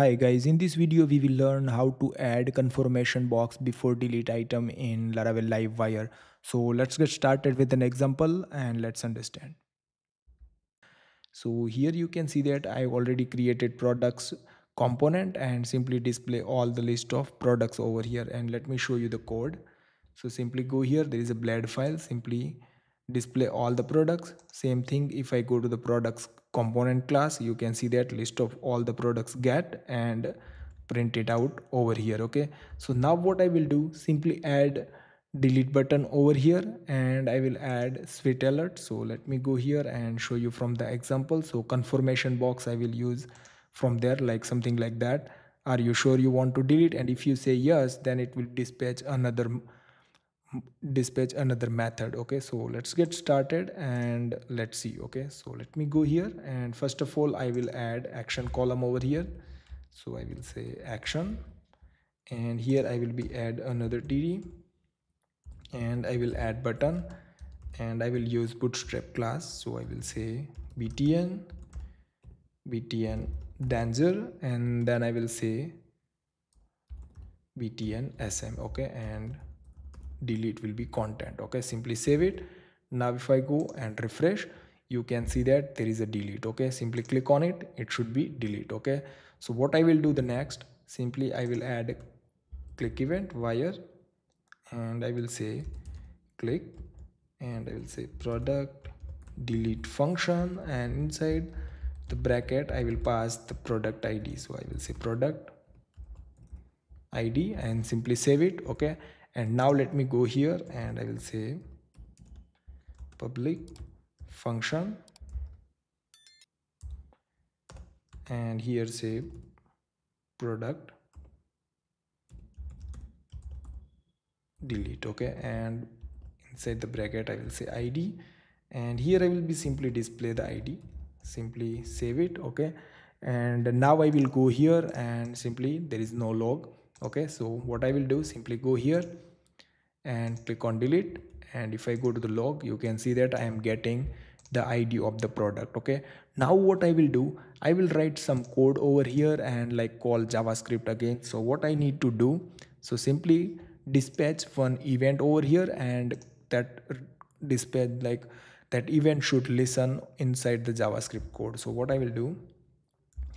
Hi guys, in this video we will learn how to add confirmation box before delete item in Laravel Livewire. So let's get started with an example and let's understand. So here you can see that I've already created products component and simply display all the list of products over here and let me show you the code. So simply go here, there is a blade file, simply display all the products. Same thing if I go to the products component class you can see that list of all the products get and print it out over here okay? So now what i will do simply add delete button over here and i will add sweet alert. So let me go here and show you from the example. So confirmation box i will use from there like something like that. Are you sure you want to delete? And if you say yes then it will dispatch another dispatch another method okay? So let's get started and let's see okay? So let me go here and first of all i will add action column over here. So i will say action and here i will be add another td and i will add button and i will use bootstrap class. So i will say btn btn danger and then i will say btn sm okay? And delete will be content. Okay simply save it. Now if i go and refresh you can see that there is a delete. Okay simply click on it. It should be delete. Okay so what i will do the next simply i will add click event wire and i will say click and i will say product delete function and inside the bracket i will pass the product id. So i will say product id and simply save it. Okay and now let me go here and I will say public function. And here say product delete okay? And inside the bracket I will say ID and here I will be simply display the ID simply save it okay? And now I will go here and simply there is no log okay so what i will do simply go here and click on delete. And if i go to the log you can see that i am getting the id of the product. Okay now what i will do i will write some code over here and like call javascript again. So what i need to do so simply dispatch one event over here and that dispatch like that event should listen inside the javascript code. So what i will do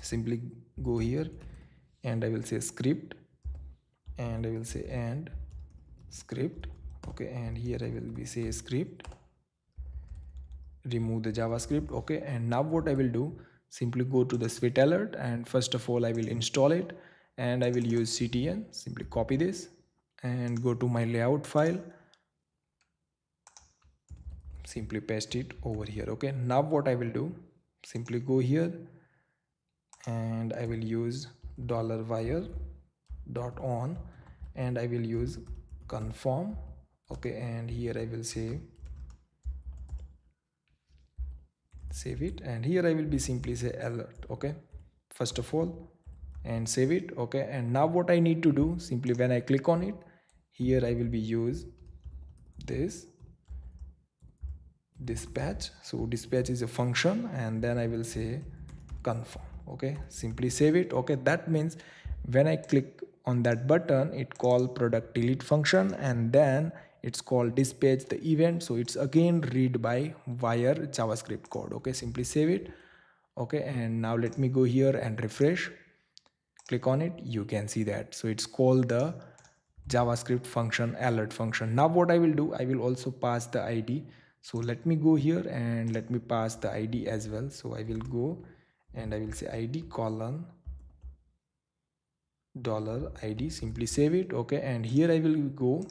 simply go here and i will say script and I will say and script. Okay and here I will be say script. Remove the javascript. Okay and now what I will do? Simply go to the sweet alert and first of all I will install it and I will use cdn simply copy this and go to my layout file. Simply paste it over here. Okay now what I will do? Simply go here and I will use dollar wire dot on and I will use confirm. Okay and here I will say save it. And here I will be simply say alert. Okay first of all and save it. Okay and now what I need to do simply when I click on it here I will be use this dispatch. So dispatch is a function and then I will say confirm. Okay simply save it. Okay that means when I click on that button it call product delete function and then it's called dispatch the event. So it's again read by wire javascript code. Okay simply save it. Okay and now let me go here and refresh. Click on it. You can see that. So it's called the javascript function alert function. Now what i will do i will also pass the id so let me go here and let me pass the id as well. So i will go and i will say id colon dollar id simply save it okay? And here i will go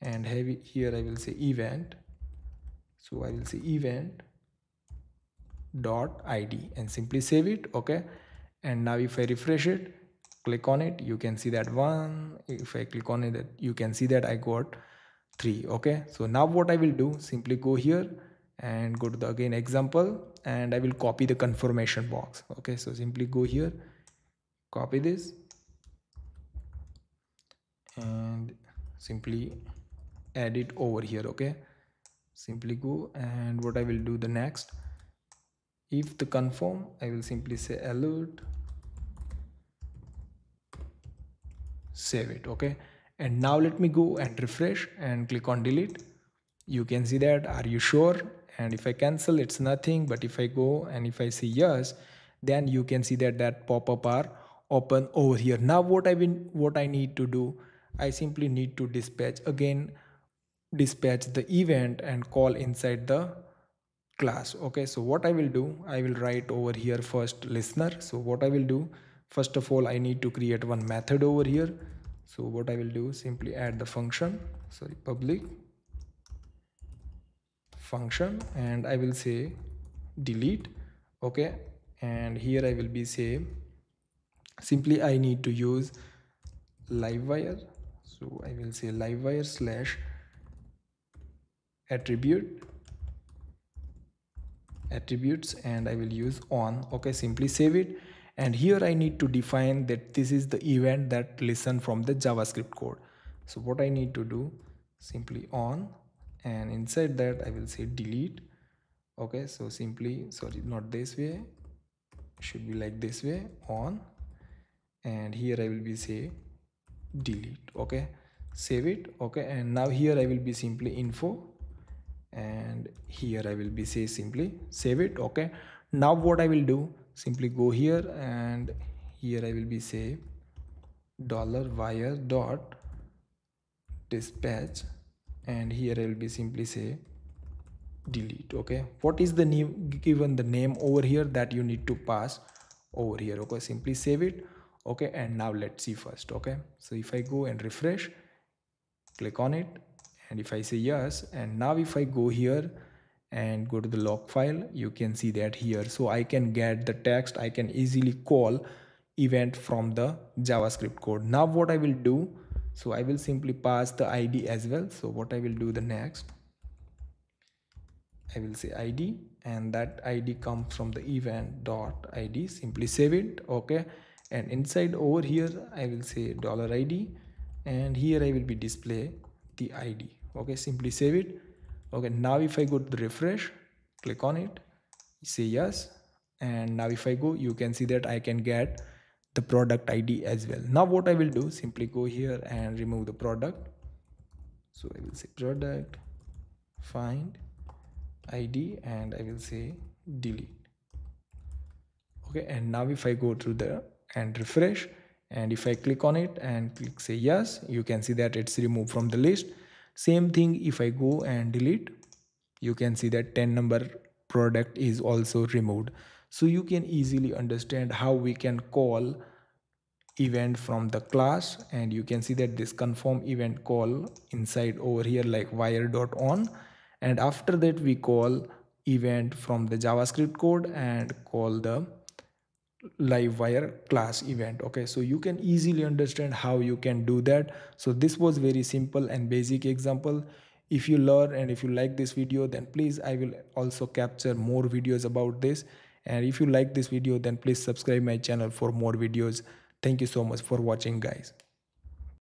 and have here i will say event. So i will say event dot id and simply save it okay? And now if i refresh it click on it you can see that one. If i click on it that you can see that i got three okay? So now what i will do simply go here and go to the again example and i will copy the confirmation box okay? So simply go here copy this and simply add it over here okay? Simply go and what I will do the next if the confirm I will simply say alert save it okay? And now let me go and refresh and click on delete. You can see that are you sure? And if I cancel it's nothing but if I go and if I say yes then you can see that that pop-up are open over here. Now what I will what I need to do I simply need to dispatch again dispatch the event and call inside the class. Okay so what I will do I will write over here first listener. So what I will do first of all I need to create one method over here. So what I will do simply add the function sorry public function and I will say delete. Okay and here I will be say simply I need to use livewire so I will say livewire slash attribute attributes and I will use on. Okay simply save it. And here I need to define that this is the event that listen from the JavaScript code. So what I need to do simply on. And inside that I will say delete. Okay so simply sorry not this way. Should be like this way on. And here I will be say delete okay? Save it okay? And now here I will be simply info and here I will be say simply save it okay? Now what I will do? Simply go here and here I will be say dollar wire dot dispatch and here I will be simply say delete okay? What is the name given the name over here that you need to pass over here okay? Simply save it okay and now let's see first okay? So if I go and refresh click on it and if I say yes and now if I go here and go to the log file you can see that here. So I can get the text I can easily call event from the JavaScript code. Now what I will do so I will simply pass the ID as well. So what I will do the next I will say ID and that ID comes from the event dot ID simply save it okay and inside over here I will say dollar ID and here I will be display the ID okay simply save it. Okay now if I go to the refresh click on it say yes. And now if I go you can see that I can get the product ID as well. Now what I will do simply go here and remove the product. So I will say product find ID and I will say delete. Okay and now if I go through the and refresh. And if I click on it and click say yes you can see that it's removed from the list. Same thing if I go and delete you can see that 10 number product is also removed. So you can easily understand how we can call event from the class. And you can see that this confirm event call inside over here like wire.on and after that we call event from the javascript code and call the livewire class event okay? So you can easily understand how you can do that. So this was very simple and basic example. If you learn and if you like this video then please i will also capture more videos about this. And if you like this video then please subscribe my channel for more videos. Thank you so much for watching guys